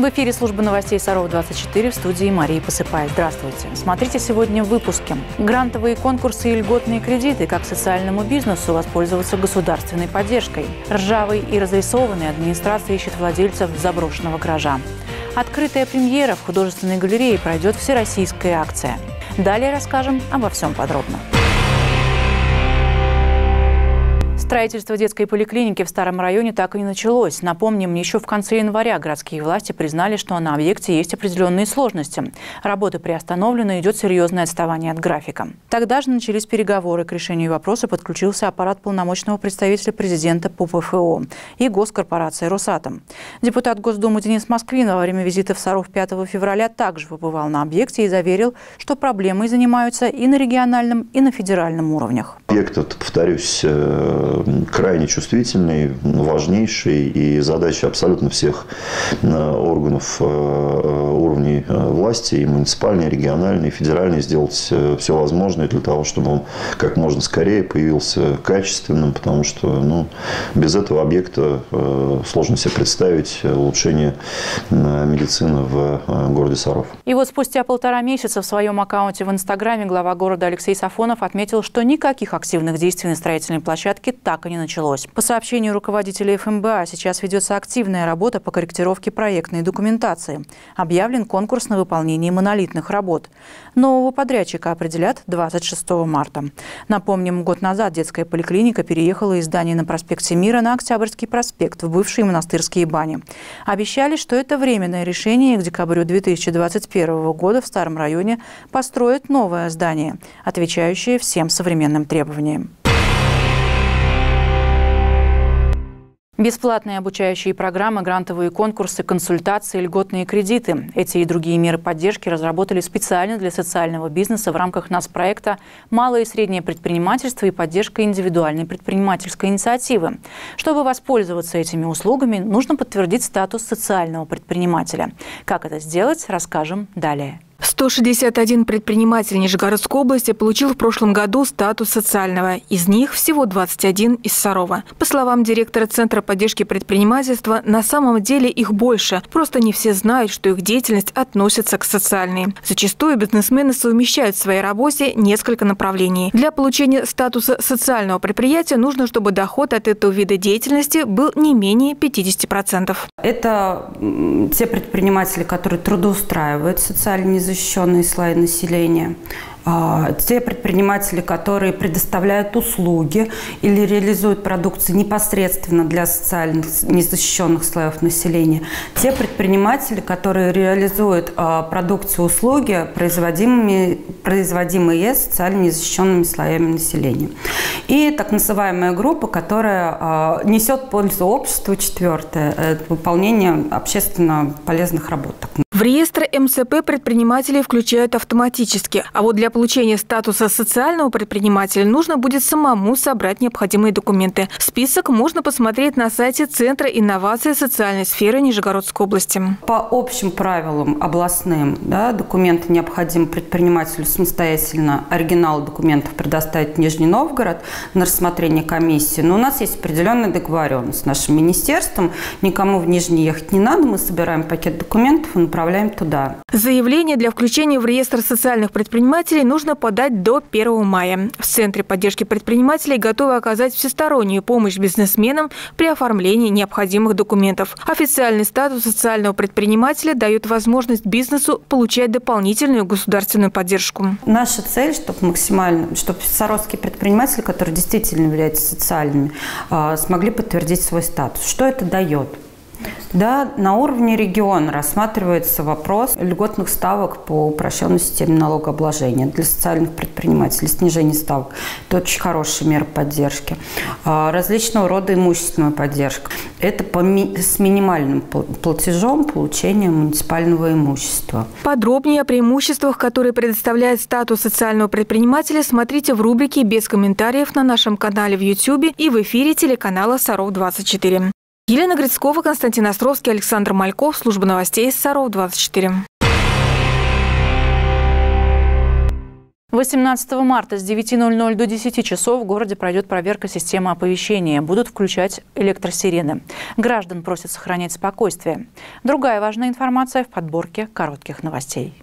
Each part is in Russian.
В эфире служба новостей Саров-24 в студии Марии Посыпай. Здравствуйте. Смотрите сегодня в выпуске. Грантовые конкурсы и льготные кредиты. Как социальному бизнесу воспользоваться государственной поддержкой. Ржавый и разрисованный администрация ищет владельцев заброшенного гаража. Открытая премьера в художественной галерее пройдет всероссийская акция. Далее расскажем обо всем подробно. Строительство детской поликлиники в старом районе так и не началось. Напомним, еще в конце января городские власти признали, что на объекте есть определенные сложности. Работы приостановлены, идет серьезное отставание от графика. Тогда же начались переговоры. К решению вопроса подключился аппарат полномочного представителя президента по ПФО и госкорпорации «Росатом». Депутат Госдумы Денис Москвин во время визита в Саров 5 февраля также побывал на объекте и заверил, что проблемой занимаются и на региональном, и на федеральном уровнях. Объект, повторюсь, э, крайне чувствительный, важнейший, и задача абсолютно всех э, органов э, уровней э, власти, и муниципальной, и региональной, и федеральной, сделать все возможное для того, чтобы он как можно скорее появился качественным, потому что ну, без этого объекта сложно себе представить улучшение медицины в городе Саров. И вот спустя полтора месяца в своем аккаунте в Инстаграме глава города Алексей Сафонов отметил, что никаких активных действий на строительной площадке так и не началось. По сообщению руководителя ФМБА, сейчас ведется активная работа по корректировке проектной документации. Объявлен конкурс на выполнение монолитных работ. Нового подрядчика определят 26 марта. Напомним, год назад детская поликлиника переехала из здания на проспекте Мира на Октябрьский проспект в бывшие монастырские бани. Обещали, что это временное решение, к декабрю 2021 года в старом районе построят новое здание, отвечающее всем современным требованиям. Бесплатные обучающие программы, грантовые конкурсы, консультации, льготные кредиты. Эти и другие меры поддержки разработали специально для социального бизнеса в рамках нас проекта «Малое и среднее предпринимательство и поддержка индивидуальной предпринимательской инициативы». Чтобы воспользоваться этими услугами, нужно подтвердить статус социального предпринимателя. Как это сделать, расскажем далее. 161 предприниматель Нижегородской области получил в прошлом году статус социального. Из них всего 21 из Сарова. По словам директора Центра поддержки предпринимательства, на самом деле их больше. Просто не все знают, что их деятельность относится к социальной. Зачастую бизнесмены совмещают в своей работе несколько направлений. Для получения статуса социального предприятия нужно, чтобы доход от этого вида деятельности был не менее 50%. Это те предприниматели, которые трудоустраивают социально незащищенные слои населения. А, те предприниматели, которые предоставляют услуги или реализуют продукцию непосредственно для социально незащищенных слоев населения, те предприниматели, которые реализуют а, продукцию услуги, производимыми, производимые социально незащищенными слоями населения. И так называемая группа, которая а, несет пользу обществу, четвертое, это выполнение общественно полезных работ. В реестр МСП предпринимателей включают автоматически, а вот для получения статуса социального предпринимателя нужно будет самому собрать необходимые документы. Список можно посмотреть на сайте Центра инноваций социальной сферы Нижегородской области. По общим правилам областным да, документы необходимы предпринимателю самостоятельно оригинал документов предоставить в Нижний Новгород на рассмотрение комиссии. Но у нас есть определенная договоренность с нашим министерством. Никому в Нижний ехать не надо. Мы собираем пакет документов и направляем отправляем туда. Заявление для включения в реестр социальных предпринимателей нужно подать до 1 мая. В Центре поддержки предпринимателей готовы оказать всестороннюю помощь бизнесменам при оформлении необходимых документов. Официальный статус социального предпринимателя дает возможность бизнесу получать дополнительную государственную поддержку. Наша цель, чтобы максимально, чтобы саровские предприниматели, которые действительно являются социальными, а, смогли подтвердить свой статус. Что это дает? Да, на уровне региона рассматривается вопрос льготных ставок по упрощенной системе налогообложения для социальных предпринимателей, снижение ставок. Это очень хорошая мера поддержки. А, различного рода имущественная поддержка. Это по ми с минимальным платежом получения муниципального имущества. Подробнее о преимуществах, которые предоставляет статус социального предпринимателя, смотрите в рубрике «Без комментариев» на нашем канале в YouTube и в эфире телеканала «Саров-24». Елена Грицкова, Константин Островский, Александр Мальков. Служба новостей Саров 24. 18 марта с 9.00 до 10 часов в городе пройдет проверка системы оповещения. Будут включать электросирены. Граждан просят сохранять спокойствие. Другая важная информация в подборке коротких новостей.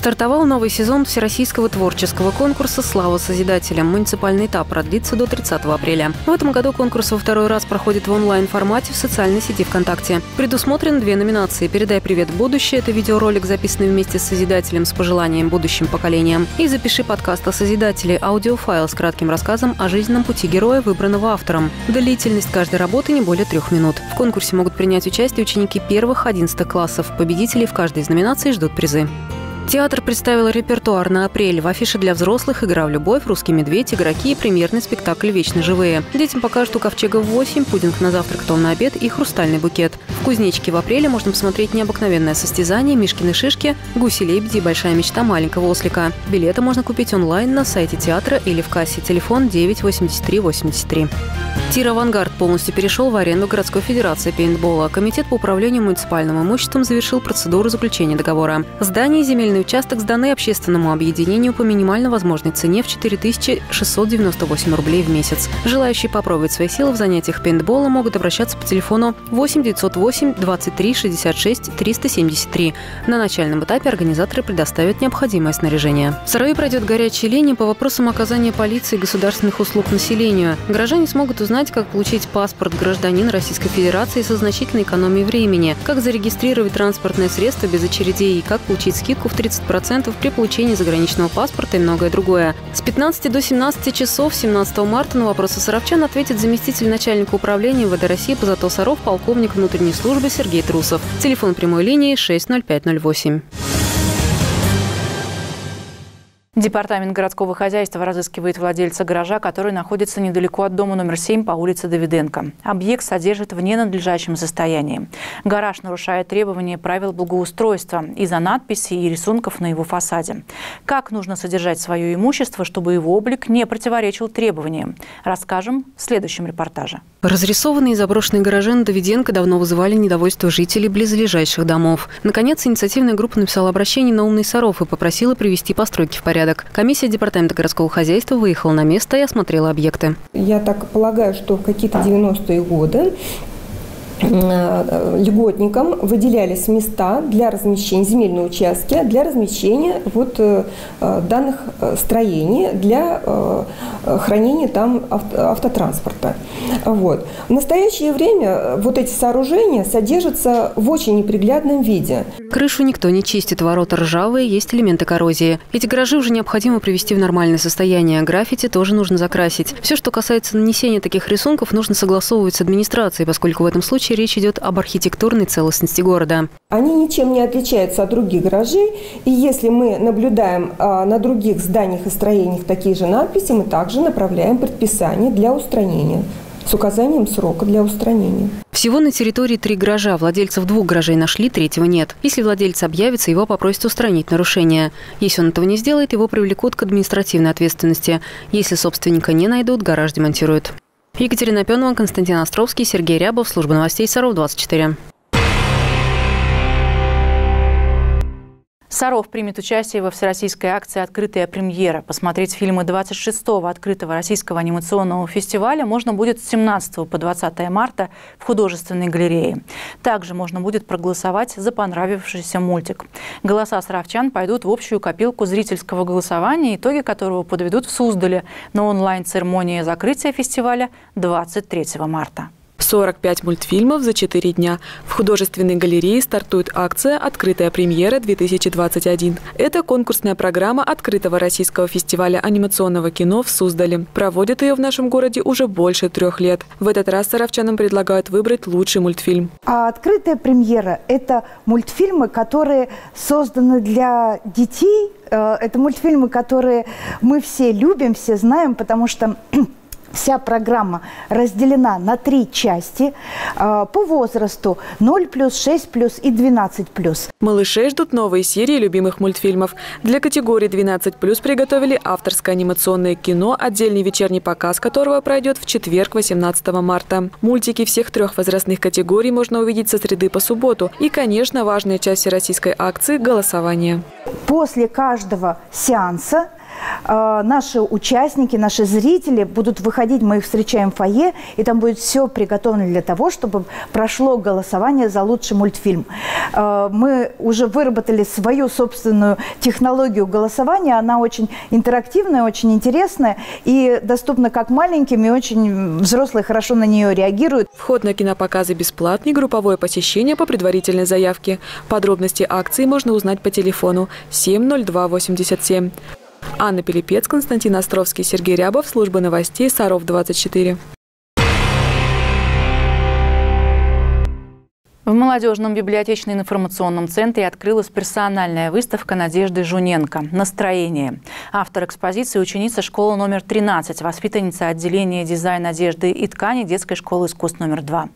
Стартовал новый сезон Всероссийского творческого конкурса «Слава Созидателям». Муниципальный этап продлится до 30 апреля. В этом году конкурс во второй раз проходит в онлайн-формате в социальной сети ВКонтакте. Предусмотрены две номинации «Передай привет будущее» – это видеоролик, записанный вместе с Созидателем с пожеланием будущим поколениям, и «Запиши подкаст о Созидателе» – аудиофайл с кратким рассказом о жизненном пути героя, выбранного автором. Длительность каждой работы не более трех минут. В конкурсе могут принять участие ученики первых 11 классов. Победителей в каждой из номинаций ждут призы. Театр представил репертуар на апрель. В афише для взрослых «Игра в любовь», «Русский медведь», «Игроки» и премьерный спектакль «Вечно живые». Детям покажут у Ковчега 8, пудинг на завтрак, том на обед и хрустальный букет. В Кузнечке в апреле можно посмотреть необыкновенное состязание «Мишкины шишки», «Гуси-лебеди» и «Большая мечта маленького ослика». Билеты можно купить онлайн на сайте театра или в кассе. Телефон 98383. Тир «Авангард» полностью перешел в аренду городской федерации пейнтбола. Комитет по управлению муниципальным имуществом завершил процедуру заключения договора. Здание и земельный участок сданы общественному объединению по минимально возможной цене в 4698 рублей в месяц. Желающие попробовать свои силы в занятиях пейнтбола могут обращаться по телефону 8 908 23 66 373. На начальном этапе организаторы предоставят необходимое снаряжение. В Сарове пройдет горячая линия по вопросам оказания полиции и государственных услуг населению. Горожане смогут узнать как получить паспорт гражданина Российской Федерации со значительной экономией времени, как зарегистрировать транспортное средство без очередей и как получить скидку в 30% при получении заграничного паспорта и многое другое. С 15 до 17 часов 17 марта на вопросы саровчан ответит заместитель начальника управления МВД России по зато Саров, полковник внутренней службы Сергей Трусов. Телефон прямой линии 60508. Департамент городского хозяйства разыскивает владельца гаража, который находится недалеко от дома номер 7 по улице Давиденко. Объект содержит в ненадлежащем состоянии. Гараж нарушает требования правил благоустройства из-за надписей и рисунков на его фасаде. Как нужно содержать свое имущество, чтобы его облик не противоречил требованиям? Расскажем в следующем репортаже. Разрисованные и заброшенные гаражи на Давиденко давно вызывали недовольство жителей близлежащих домов. Наконец, инициативная группа написала обращение на «Умный Саров» и попросила привести постройки в порядок. Комиссия Департамента городского хозяйства выехала на место и осмотрела объекты. Я так полагаю, что в какие-то 90-е годы льготникам выделялись места для размещения, земельные участки для размещения вот э, э, данных строений для хранения там автотранспорта. Вот. В настоящее время вот эти сооружения содержатся в очень неприглядном виде. Крышу никто не чистит, ворота ржавые, есть элементы коррозии. Эти гаражи уже необходимо привести в нормальное состояние, граффити тоже нужно закрасить. Все, что касается нанесения таких рисунков, нужно согласовывать с администрацией, поскольку в этом случае случае речь идет об архитектурной целостности города. Они ничем не отличаются от других гаражей. И если мы наблюдаем а, на других зданиях и строениях такие же надписи, мы также направляем предписание для устранения с указанием срока для устранения. Всего на территории три гаража. Владельцев двух гаражей нашли, третьего нет. Если владелец объявится, его попросят устранить нарушение. Если он этого не сделает, его привлекут к административной ответственности. Если собственника не найдут, гараж демонтируют. Екатерина Пенова, Константин Островский, Сергей Рябов, служба новостей Саров 24. Саров примет участие во всероссийской акции «Открытая премьера». Посмотреть фильмы 26-го открытого российского анимационного фестиваля можно будет с 17 по 20 марта в художественной галерее. Также можно будет проголосовать за понравившийся мультик. Голоса саровчан пойдут в общую копилку зрительского голосования, итоги которого подведут в Суздале на онлайн-церемонии закрытия фестиваля 23 марта. 45 мультфильмов за 4 дня. В художественной галерее стартует акция «Открытая премьера-2021». Это конкурсная программа открытого российского фестиваля анимационного кино в Суздале. Проводят ее в нашем городе уже больше трех лет. В этот раз саровчанам предлагают выбрать лучший мультфильм. А открытая премьера – это мультфильмы, которые созданы для детей. Э, это мультфильмы, которые мы все любим, все знаем, потому что Вся программа разделена на три части э, по возрасту 0 плюс, 6 плюс и 12 плюс. Малышей ждут новые серии любимых мультфильмов. Для категории 12 плюс приготовили авторское анимационное кино, отдельный вечерний показ которого пройдет в четверг, 18 марта. Мультики всех трех возрастных категорий можно увидеть со среды по субботу. И, конечно, важная часть всероссийской акции – голосование. После каждого сеанса наши участники, наши зрители будут выходить, мы их встречаем в фойе, и там будет все приготовлено для того, чтобы прошло голосование за лучший мультфильм. Э, мы уже выработали свою собственную технологию голосования, она очень интерактивная, очень интересная и доступна как маленьким, и очень взрослые хорошо на нее реагируют. Вход на кинопоказы бесплатный, групповое посещение по предварительной заявке. Подробности акции можно узнать по телефону 70287. Анна Пилипец, Константин Островский, Сергей Рябов, служба новостей Саров 24. В молодежном библиотечно-информационном центре открылась персональная выставка Надежды Жуненко «Настроение». Автор экспозиции – ученица школы номер 13, воспитанница отделения дизайна одежды и ткани детской школы искусств номер 2.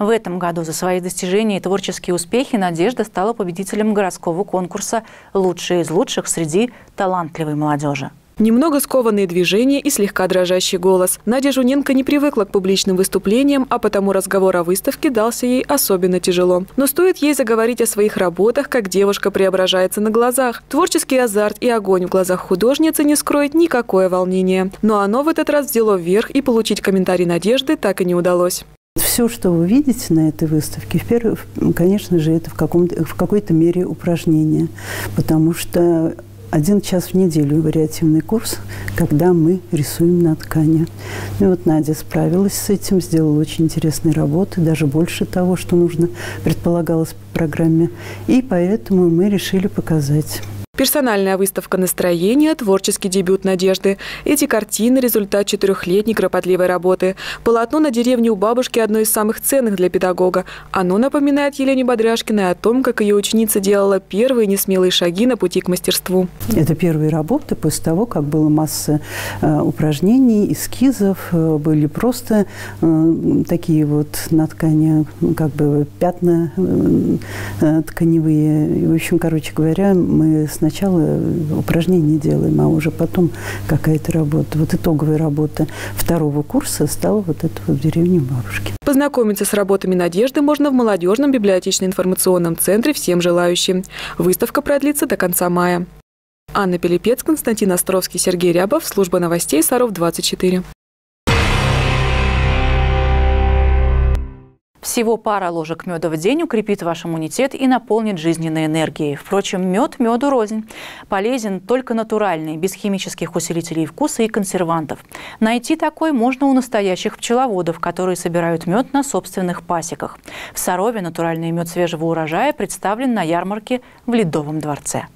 В этом году за свои достижения и творческие успехи Надежда стала победителем городского конкурса «Лучшие из лучших среди талантливой молодежи». Немного скованные движения и слегка дрожащий голос. Надя Жуненко не привыкла к публичным выступлениям, а потому разговор о выставке дался ей особенно тяжело. Но стоит ей заговорить о своих работах, как девушка преображается на глазах. Творческий азарт и огонь в глазах художницы не скроет никакое волнение. Но оно в этот раз взяло вверх, и получить комментарий Надежды так и не удалось. Все, что вы видите на этой выставке, в первых, конечно же, это в, в какой-то мере упражнение, потому что один час в неделю вариативный курс, когда мы рисуем на ткани. Ну вот Надя справилась с этим, сделала очень интересные работы, даже больше того, что нужно предполагалось по программе. И поэтому мы решили показать. Персональная выставка настроения, творческий дебют Надежды. Эти картины – результат четырехлетней кропотливой работы. Полотно на деревне у бабушки – одно из самых ценных для педагога. Оно напоминает Елене Бодряшкиной о том, как ее ученица делала первые несмелые шаги на пути к мастерству. Это первые работы после того, как была масса э, упражнений, эскизов, э, были просто э, такие вот на ткани, ну, как бы пятна тканевые. В общем, короче говоря, мы с сначала упражнения делаем, а уже потом какая-то работа. Вот итоговая работа второго курса стала вот эта вот в деревне бабушки. Познакомиться с работами Надежды можно в молодежном библиотечно-информационном центре всем желающим. Выставка продлится до конца мая. Анна Пелепец, Константин Островский, Сергей Рябов, служба новостей Саров 24. Всего пара ложек меда в день укрепит ваш иммунитет и наполнит жизненной энергией. Впрочем, мед меду рознь. Полезен только натуральный, без химических усилителей вкуса и консервантов. Найти такой можно у настоящих пчеловодов, которые собирают мед на собственных пасеках. В Сарове натуральный мед свежего урожая представлен на ярмарке в Ледовом дворце.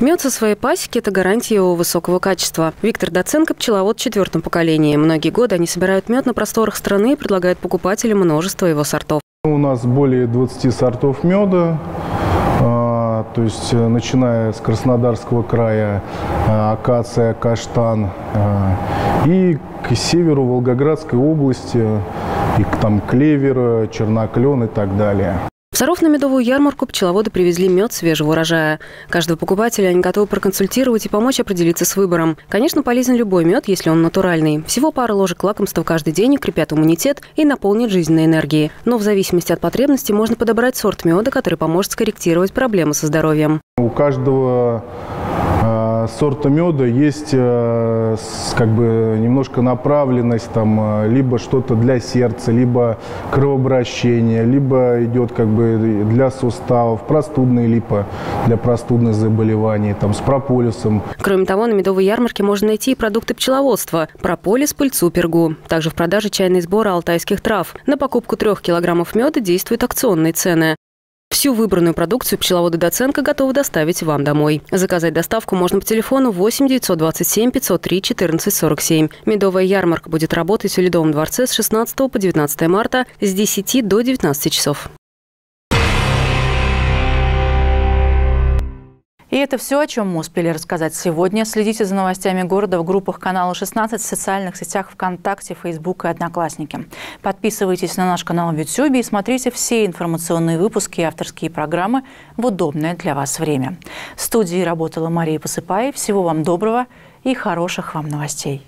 Мед со своей пасеки – это гарантия его высокого качества. Виктор Доценко – пчеловод в четвертом поколении. Многие годы они собирают мед на просторах страны и предлагают покупателям множество его сортов. У нас более 20 сортов меда. А, то есть, э, начиная с Краснодарского края, э, акация, каштан, э, и к северу Волгоградской области, и там клевер, черноклен и так далее. Саров на медовую ярмарку пчеловоды привезли мед свежего урожая. Каждого покупателя они готовы проконсультировать и помочь определиться с выбором. Конечно, полезен любой мед, если он натуральный. Всего пара ложек лакомства каждый день укрепят иммунитет и наполнят жизненной энергией. Но в зависимости от потребности можно подобрать сорт меда, который поможет скорректировать проблемы со здоровьем. У каждого сорта меда есть э, как бы немножко направленность, там, э, либо что-то для сердца, либо кровообращение, либо идет как бы для суставов, простудные липа для простудных заболеваний, там, с прополисом. Кроме того, на медовой ярмарке можно найти и продукты пчеловодства – прополис, пыльцу, пергу. Также в продаже чайный сбор алтайских трав. На покупку трех килограммов меда действуют акционные цены. Всю выбранную продукцию пчеловоды Доценко готовы доставить вам домой. Заказать доставку можно по телефону 8 927 503 14 47. Медовая ярмарка будет работать в Ледовом дворце с 16 по 19 марта с 10 до 19 часов. И это все, о чем мы успели рассказать сегодня. Следите за новостями города в группах канала 16 в социальных сетях ВКонтакте, Фейсбук и Одноклассники. Подписывайтесь на наш канал в YouTube и смотрите все информационные выпуски и авторские программы в удобное для вас время. В студии работала Мария Посыпаев. Всего вам доброго и хороших вам новостей.